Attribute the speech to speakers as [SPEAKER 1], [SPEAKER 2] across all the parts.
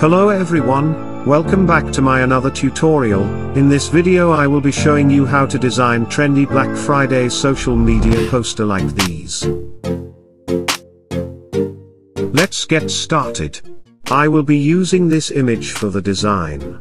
[SPEAKER 1] Hello everyone, welcome back to my another tutorial, in this video I will be showing you how to design trendy Black Friday social media poster like these. Let's get started. I will be using this image for the design.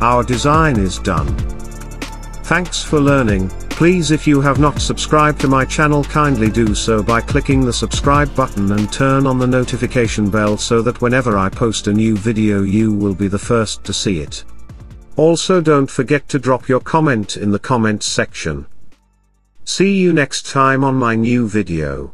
[SPEAKER 1] Our design is done. Thanks for learning, please if you have not subscribed to my channel kindly do so by clicking the subscribe button and turn on the notification bell so that whenever I post a new video you will be the first to see it. Also don't forget to drop your comment in the comments section. See you next time on my new video.